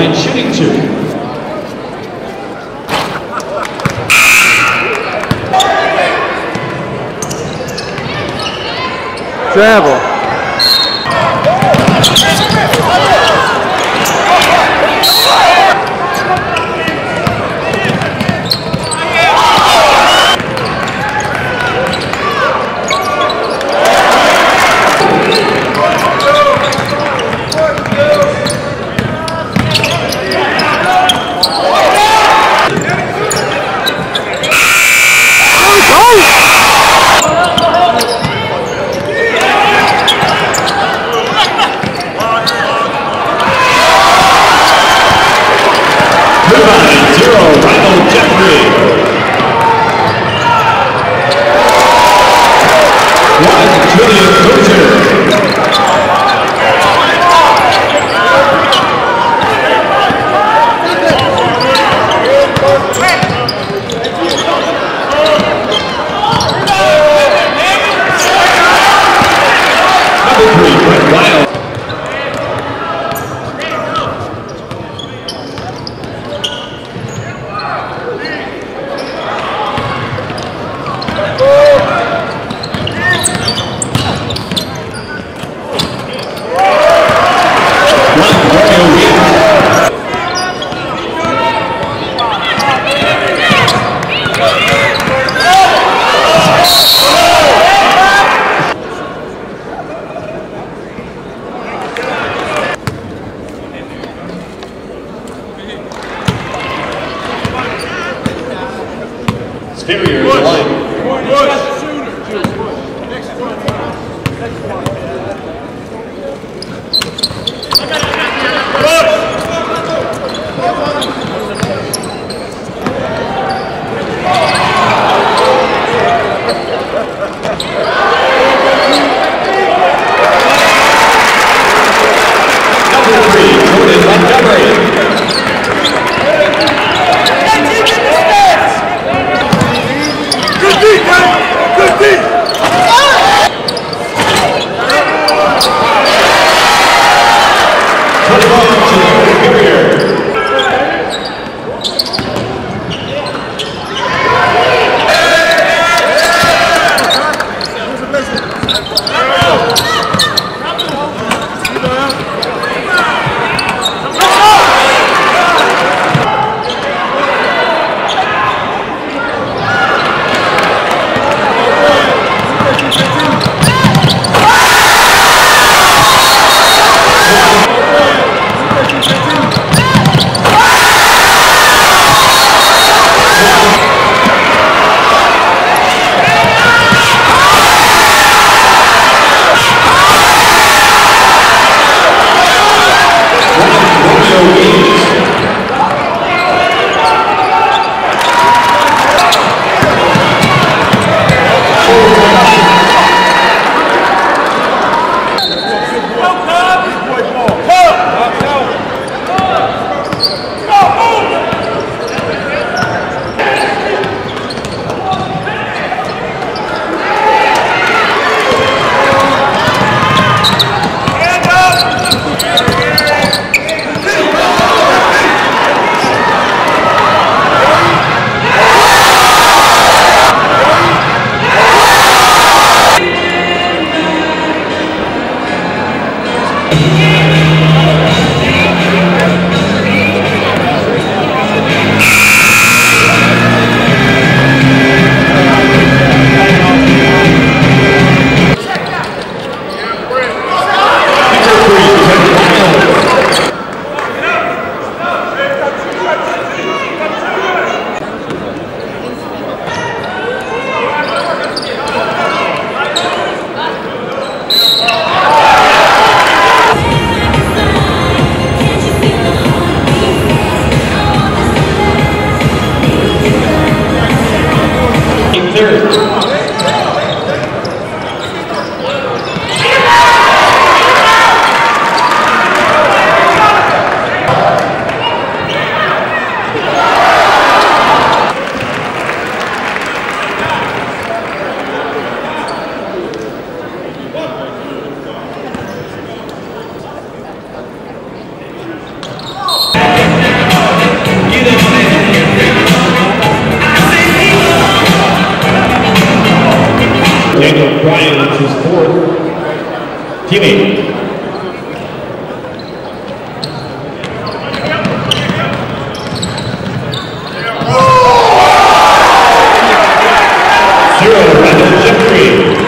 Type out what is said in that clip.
line, shooting two. Travel. Superior, line. Number Daniel Bryan, which is fourth. teammate. Zero, Randall Jeffrey.